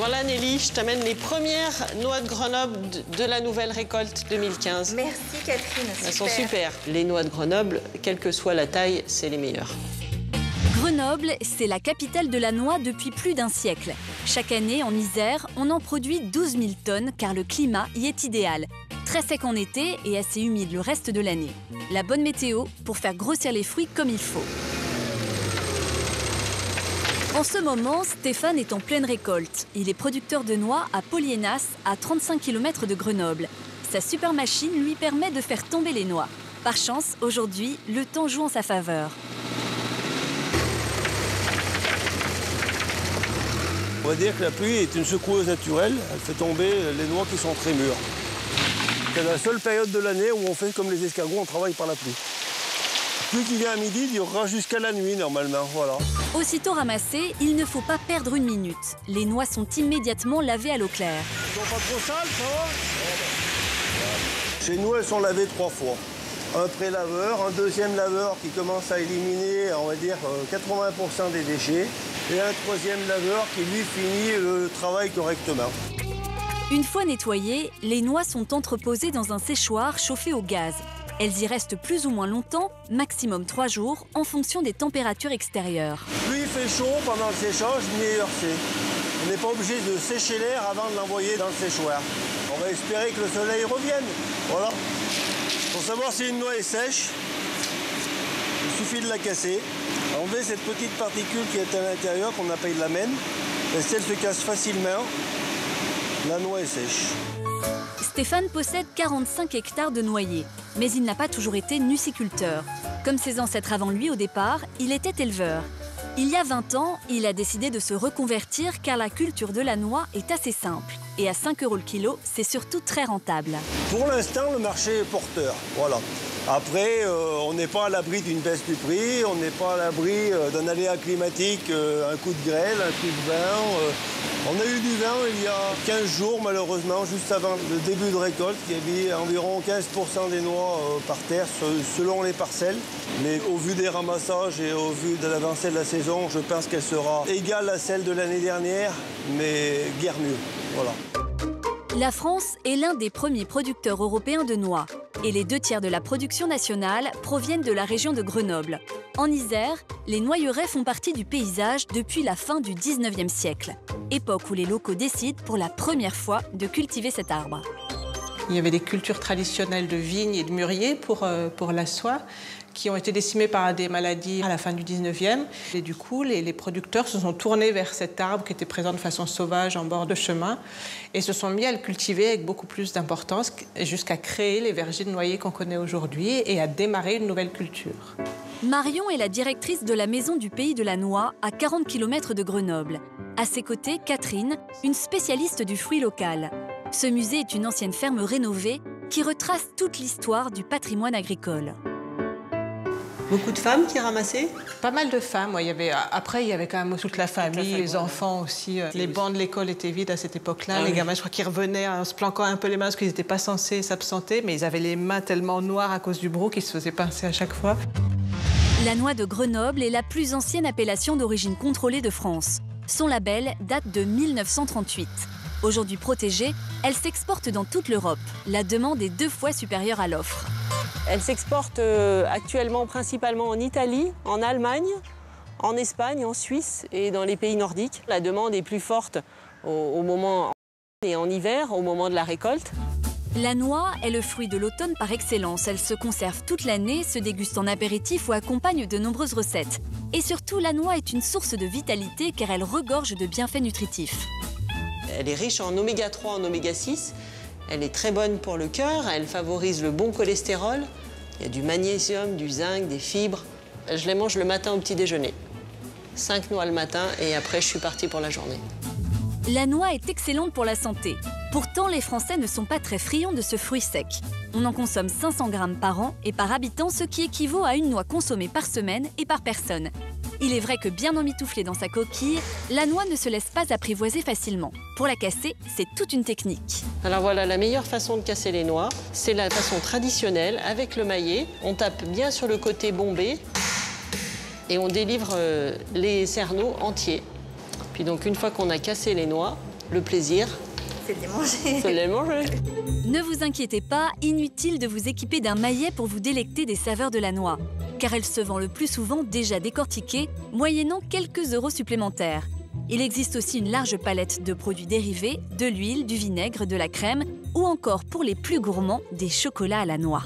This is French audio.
Voilà Nelly, je t'amène les premières noix de Grenoble de la nouvelle récolte 2015. Merci Catherine. Elles sont super. Les noix de Grenoble, quelle que soit la taille, c'est les meilleures. Grenoble, c'est la capitale de la noix depuis plus d'un siècle. Chaque année, en Isère, on en produit 12 000 tonnes car le climat y est idéal. Très sec en été et assez humide le reste de l'année. La bonne météo pour faire grossir les fruits comme il faut. En ce moment, Stéphane est en pleine récolte. Il est producteur de noix à Poliénas, à 35 km de Grenoble. Sa super machine lui permet de faire tomber les noix. Par chance, aujourd'hui, le temps joue en sa faveur. On va dire que la pluie est une secoueuse naturelle. Elle fait tomber les noix qui sont très mûres. C'est la seule période de l'année où on fait comme les escargots, on travaille par la pluie. La pluie qui vient à midi durera jusqu'à la nuit normalement. Voilà. Aussitôt ramassées, il ne faut pas perdre une minute. Les noix sont immédiatement lavées à l'eau claire. Ils sont pas trop sales, ça va Chez nous, elles sont lavées trois fois. Un pré-laveur, un deuxième laveur qui commence à éliminer, on va dire, 80% des déchets. Et un troisième laveur qui, lui, finit le travail correctement. Une fois nettoyées, les noix sont entreposées dans un séchoir chauffé au gaz. Elles y restent plus ou moins longtemps, maximum 3 jours, en fonction des températures extérieures. Plus il fait chaud pendant le séchage, meilleur c'est. On n'est pas obligé de sécher l'air avant de l'envoyer dans le séchoir. On va espérer que le soleil revienne. Voilà. Pour savoir si une noix est sèche, il suffit de la casser, enlever cette petite particule qui est à l'intérieur, qu'on appelle la mène. Et si elle se casse facilement, la noix est sèche. Stéphane possède 45 hectares de noyers, mais il n'a pas toujours été nuciculteur. Comme ses ancêtres avant lui au départ, il était éleveur. Il y a 20 ans, il a décidé de se reconvertir car la culture de la noix est assez simple. Et à 5 euros le kilo, c'est surtout très rentable. Pour l'instant, le marché est porteur. Voilà. Après, euh, on n'est pas à l'abri d'une baisse du prix, on n'est pas à l'abri euh, d'un aléa climatique, euh, un coup de grêle, un coup de vent. On a eu du vent il y a 15 jours, malheureusement, juste avant le début de récolte, qui a mis environ 15% des noix par terre, selon les parcelles. Mais au vu des ramassages et au vu de l'avancée de la saison, je pense qu'elle sera égale à celle de l'année dernière, mais guère mieux. Voilà. La France est l'un des premiers producteurs européens de noix et les deux tiers de la production nationale proviennent de la région de Grenoble. En Isère, les noyeraies font partie du paysage depuis la fin du 19e siècle, époque où les locaux décident pour la première fois de cultiver cet arbre. Il y avait des cultures traditionnelles de vignes et de mûriers pour, euh, pour la soie qui ont été décimées par des maladies à la fin du 19e. Et du coup, les, les, producteurs se sont tournés vers cet arbre qui était présent de façon sauvage en bord de chemin et se sont mis à le cultiver avec beaucoup plus d'importance jusqu'à créer les vergers de noyer qu'on connaît aujourd'hui et à démarrer une nouvelle culture. Marion est la directrice de la Maison du Pays de la Noix à 40 km de Grenoble. À ses côtés, Catherine, une spécialiste du fruit local. Ce musée est une ancienne ferme rénovée qui retrace toute l'histoire du patrimoine agricole. Beaucoup de femmes qui ramassaient? Pas mal de femmes. Il y avait, après, il y avait quand même toute la famille, les enfants aussi. Les bancs de l'école étaient vides à cette époque-là. Ah les oui. gamins, je crois qu'ils revenaient en se planquant un peu les mains parce qu'ils n'étaient pas censés s'absenter, mais ils avaient les mains tellement noires à cause du brou qu'ils se faisaient pincer à chaque fois. La noix de Grenoble est la plus ancienne appellation d'origine contrôlée de France. Son label date de 1938. Aujourd'hui protégée, elle s'exporte dans toute l'Europe. La demande est deux fois supérieure à l'offre. Elle s'exporte euh, actuellement principalement en Italie, en Allemagne, en Espagne, en Suisse et dans les pays nordiques. La demande est plus forte au, au moment et en hiver, au moment de la récolte. La noix est le fruit de l'automne par excellence. Elle se conserve toute l'année, se déguste en apéritif ou accompagne de nombreuses recettes. Et surtout, la noix est une source de vitalité car elle regorge de bienfaits nutritifs. Elle est riche en oméga 3, en oméga 6. Elle est très bonne pour le cœur, elle favorise le bon cholestérol. Il y a du magnésium, du zinc, des fibres. Je les mange le matin au petit déjeuner. Cinq noix le matin et après je suis partie pour la journée. La noix est excellente pour la santé. Pourtant, les Français ne sont pas très friands de ce fruit sec. On en consomme 500 grammes par an et par habitant, ce qui équivaut à une noix consommée par semaine et par personne. Il est vrai que bien emmitouflée dans sa coquille, la noix ne se laisse pas apprivoiser facilement. Pour la casser, c'est toute une technique. Alors voilà, la meilleure façon de casser les noix, c'est la façon traditionnelle avec le maillet. On tape bien sur le côté bombé et on délivre euh, les cerneaux entiers. Puis donc une fois qu'on a cassé les noix, le plaisir. C'est de les manger. C'est de les manger. Ne vous inquiétez pas, inutile de vous équiper d'un maillet pour vous délecter des saveurs de la noix, car elle se vend le plus souvent déjà décortiquée, moyennant quelques euros supplémentaires. Il existe aussi une large palette de produits dérivés, de l'huile, du vinaigre, de la crème, ou encore pour les plus gourmands, des chocolats à la noix.